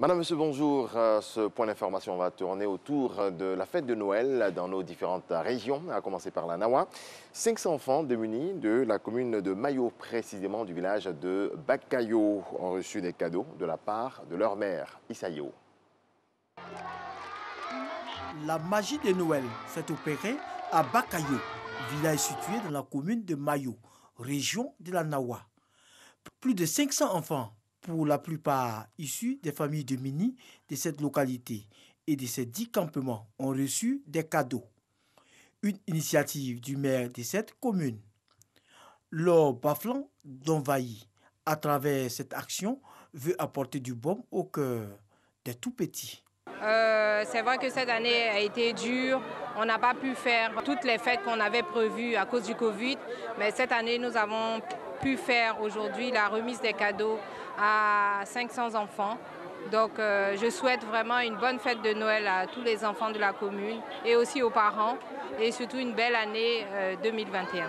Madame, Monsieur, bonjour. Ce point d'information va tourner autour de la fête de Noël dans nos différentes régions, à commencer par la Nawa. 500 enfants démunis de la commune de Mayo, précisément du village de Bakayo, ont reçu des cadeaux de la part de leur mère, Isayo. La magie de Noël s'est opérée à Bakayo, village situé dans la commune de Mayo, région de la Nawa. Plus de 500 enfants pour la plupart issus des familles de Mini de cette localité et de ces dix campements, ont reçu des cadeaux. Une initiative du maire de cette commune. Laure Baflan d'Envahi, à travers cette action, veut apporter du baume au cœur des tout petits. Euh, c'est vrai que cette année a été dure. On n'a pas pu faire toutes les fêtes qu'on avait prévues à cause du Covid. Mais cette année, nous avons pu faire aujourd'hui la remise des cadeaux à 500 enfants. Donc euh, je souhaite vraiment une bonne fête de Noël à tous les enfants de la commune et aussi aux parents et surtout une belle année 2021. Euh,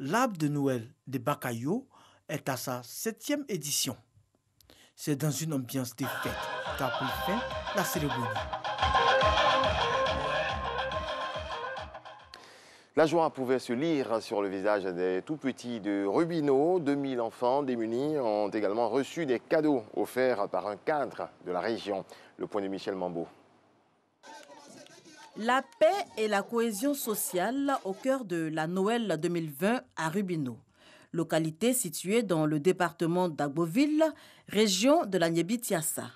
L'arbre de Noël de Bakayo est à sa septième édition. C'est dans une ambiance de fête qu'a pris fin la cérémonie. La joie pouvait se lire sur le visage des tout-petits de Rubino. 2000 enfants démunis ont également reçu des cadeaux offerts par un cadre de la région. Le point de Michel Mambeau. La paix et la cohésion sociale au cœur de la Noël 2020 à Rubino. Localité située dans le département d'Agboville, région de la Niébitiassa.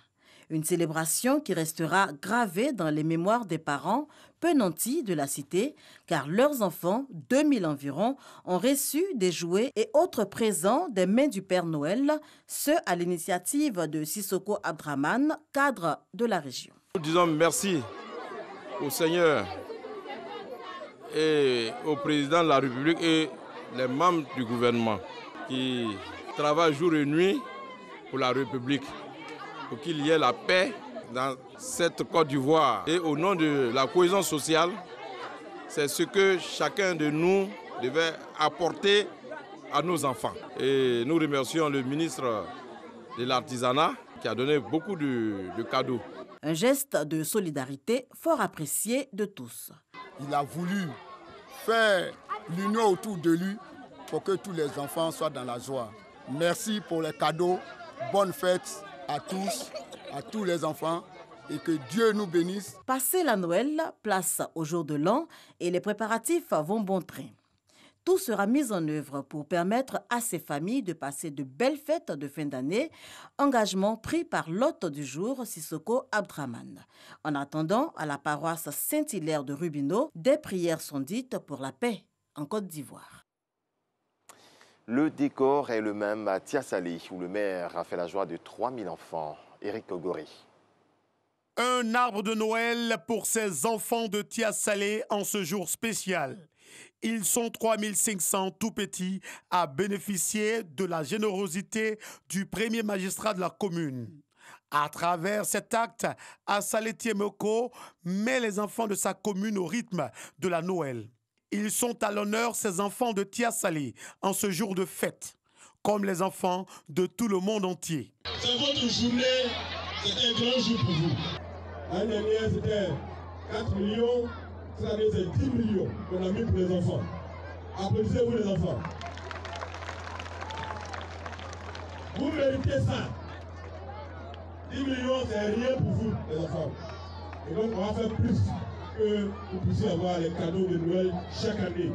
Une célébration qui restera gravée dans les mémoires des parents peu nantis de la cité, car leurs enfants, 2000 environ, ont reçu des jouets et autres présents des mains du Père Noël, ce à l'initiative de Sissoko Abdraman, cadre de la région. Nous disons merci au Seigneur et au président de la République et les membres du gouvernement qui travaillent jour et nuit pour la République pour qu'il y ait la paix dans cette Côte d'Ivoire. Et au nom de la cohésion sociale, c'est ce que chacun de nous devait apporter à nos enfants. Et nous remercions le ministre de l'Artisanat qui a donné beaucoup de, de, cadeaux. Un geste de solidarité fort apprécié de tous. Il a voulu faire l'union autour de lui pour que tous les enfants soient dans la joie. Merci pour les cadeaux. Bonne fête à tous, à tous les enfants et que Dieu nous bénisse. Passer la Noël, place au jour de l'an et les préparatifs vont bon train. Tout sera mis en œuvre pour permettre à ces familles de passer de belles fêtes de fin d'année, engagement pris par l'hôte du jour, Sissoko Abdraman. En attendant, à la paroisse Saint-Hilaire de Rubino, des prières sont dites pour la paix en Côte d'Ivoire. Le décor est le même à Tiasalé, où le maire a fait la joie de 3000 enfants. Éric Ogori. Un arbre de Noël pour ces enfants de Tiasalé en ce jour spécial. Ils sont 3500 tout petits à bénéficier de la générosité du premier magistrat de la commune. À travers cet acte, Assalé Tiemoko met les enfants de sa commune au rythme de la Noël. Ils sont à l'honneur, ces enfants de Tiasali, en ce jour de fête, comme les enfants de tout le monde entier. C'est votre journée, c'est un grand jour pour vous. L'année dernière, c'était 4 millions, cette année, c'est 10 millions qu'on a mis pour les enfants. Applaudissez-vous, les enfants. Vous méritez ça. 10 millions, c'est rien pour vous, les enfants. Et donc, on va faire plus que vous puissiez avoir les cadeaux de Noël chaque année.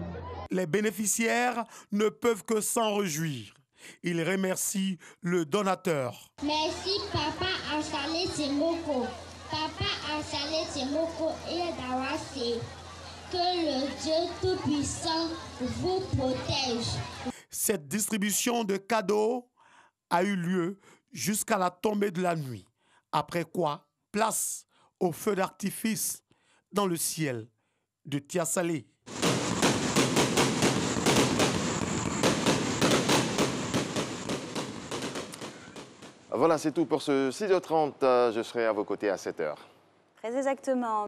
Les bénéficiaires ne peuvent que s'en réjouir. Ils remercient le donateur. Merci Papa Ansalé Timoko. Papa Ansalé Timoko et Dawase. Que le Dieu Tout-Puissant vous protège. Cette distribution de cadeaux a eu lieu jusqu'à la tombée de la nuit. Après quoi, place au feu d'artifice dans le ciel de Tiasalé. Voilà, c'est tout pour ce 6h30. Je serai à vos côtés à 7h. Très exactement.